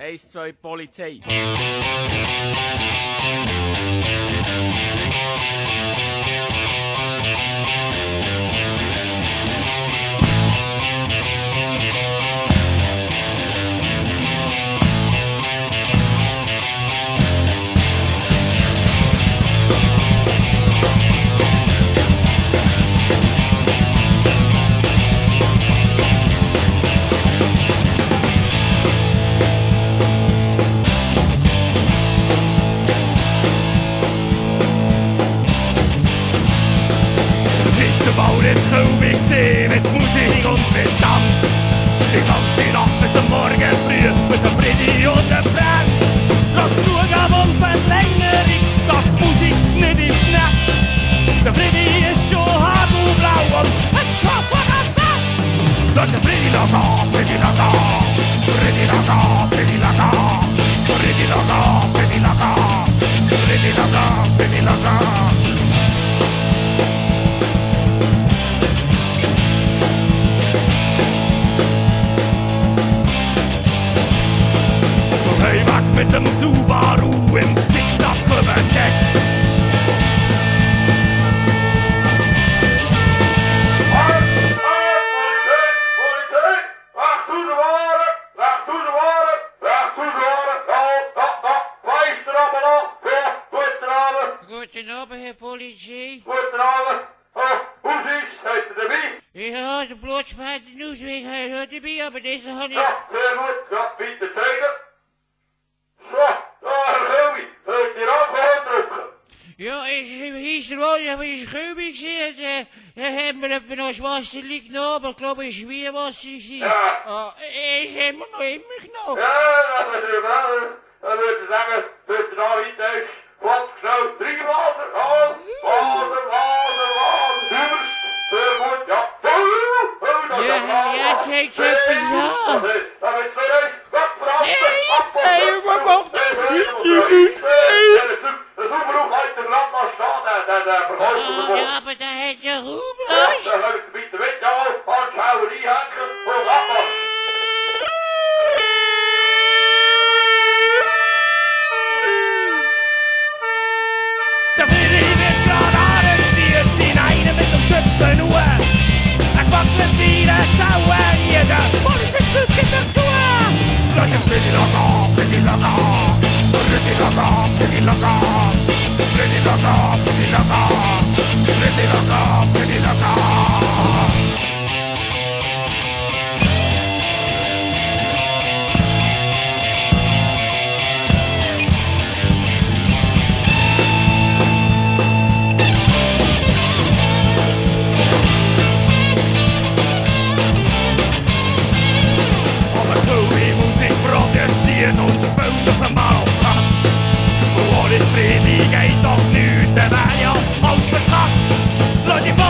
Hej z całej policji! im Raum mit Musik und mit Tanz. Die ganze Nacht bis am Morgen früh mit dem Friedi und dem Brand. Das Zugabe und Verlängerung, doch Musik nicht ist Nest. Der Friedi ist schon hart und blau und es kommt von ganz ab. Lass den Friedi da da, Friedi da da, Friedi da da, Friedi da da, Friedi da da, Friedi da da, Friedi da da, Friedi da da. Moet je heer politie? Goed, Oh, Hoe ziet het er erbij? Ja, de blootsmaat de nieuwsweg, hij hoort erbij op, deze gaat niet. Ja, heel goed, ja, Piet de Trainer. Zo, daar wil je. Heb je al gehoord Ja, is. Is er wel, ik schuim, ik zie het. Eh, hebben op een zwaarste liek maar ik geloof een zwaar was, ik Ja. Oh, ik heb me nog in mijn Ja, dat is wel. Dan moet je zeggen, dat je al niet eens, want Ja, aber da hätte ça! Pretty loca, pretty loca Pretty loca, pretty loca Pretty loca, pretty Pretty pretty